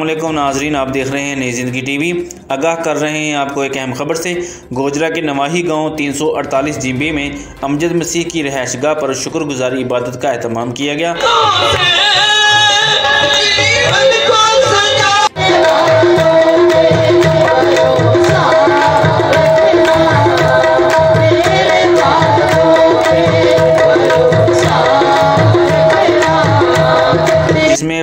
वालेकुम नाजरीन, आप देख रहे हैं नई ज़िंदगी टीवी। आगाह कर रहे हैं आपको एक अहम खबर से। गोजरा के नवाही गाँव 348 जीबी में अमजद मसीह की रहायशगाह पर शुक्रगुजारी इबादत का अहतमाम किया गया।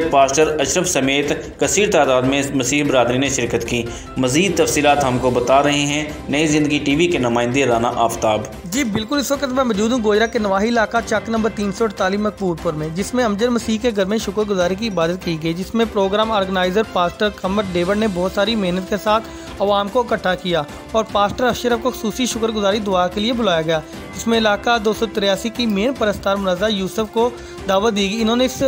पास्टर अशरफ समेत कसीर तादाद में मसीह बरदरी ने शिरकत की। मजीद तफसीत हमको बता रहे हैं। नई ज़िंदगी टी वी के नुमाइंदे राना आफ्ताब। जी, बिल्कुल, इस वक्त मैं मौजूद हूँ गोजरा के नवाही इलाका, चक नंबर तीन सौ अड़तालीस मकबूरपुर में, जिसमें अमजद मसीह के घर में शुक्रगुजारी की इबादत की गई, जिसमें प्रोग्राम ऑर्गेनाइजर पास्टर कमर डेवर ने बहुत सारी मेहनत के साथ आवाम को इकट्ठा किया और पास्टर अशरफ को खसूसी शुक्रगुजारी दुआ के लिए बुलाया गया। जिसमें इलाका दो सौ तिरासी की मेन परस्तार मुनजा यूसुफ को दावत दी गई। इन्होंने इस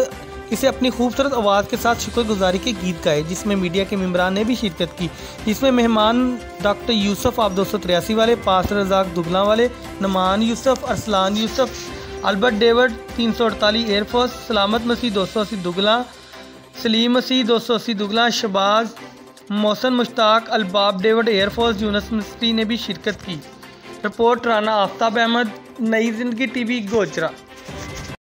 इसे अपनी खूबसूरत आवाज़ के साथ शुक्रगुजारी के गीत गाए, जिसमें मीडिया के मम्बरान ने भी शिरकत की। जिसमें मेहमान डॉक्टर यूसुफ आप दो सौ तिरासी वाले, पास रजाक दुगला वाले, नमान यूसुफ, अरसलान यूसुफ, अल्बर्ट डेविड तीन सौ अड़तालीस एयरफोर्स सलामत मसीह दो सौ अस्सी दुगला सलीम मसीह दो सौ अस्सी Dugla Shahbaz मौसन Mushtaq, Albab David air force Yunus मस्ती ने भी शिरकत की। रिपोर्ट राना आफ्ताब अहमद, नई ज़िंदगी टीवी गोजरा